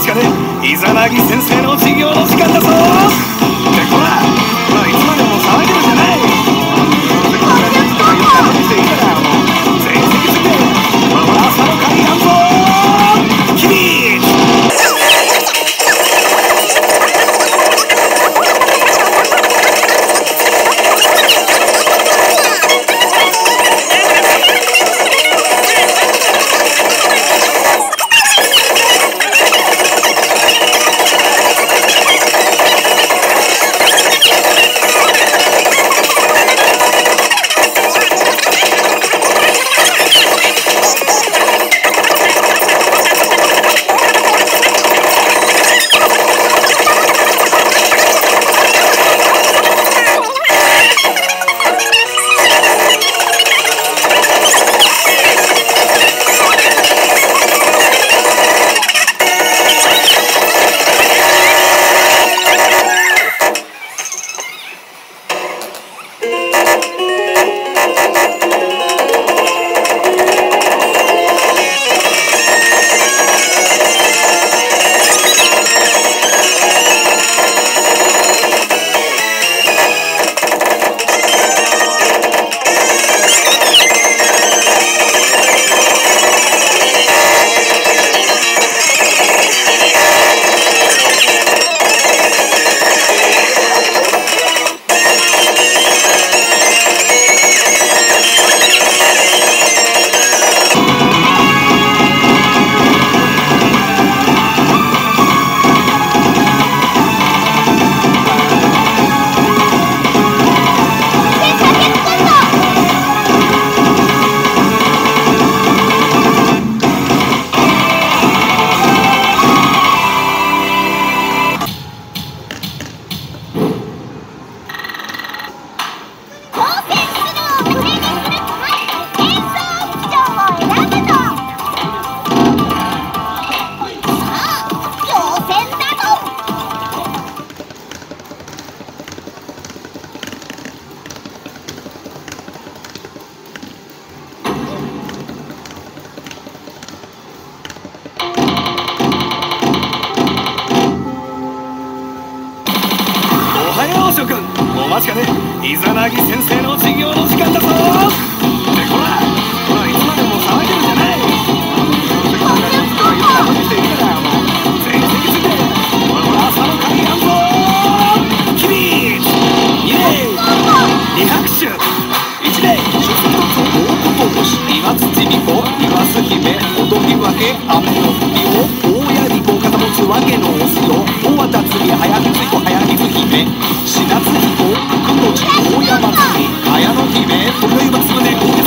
間かでイザナギ先生の授業の時間だぞ。お待ちかね。イザナギ先生の授業の時間だぞ。ってこらほらいつまでも騒げるじゃない。全席ついてほらほら朝の会やんぞ起立イエーイ二拍手一礼出発大小し岩土美子岩須姫踊り分け雨の吹を大やり子肩持つわけのオスよ大和つり早水子早水姫四夏彦福の地大山祭り綾の姫鳥の湯松船合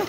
ま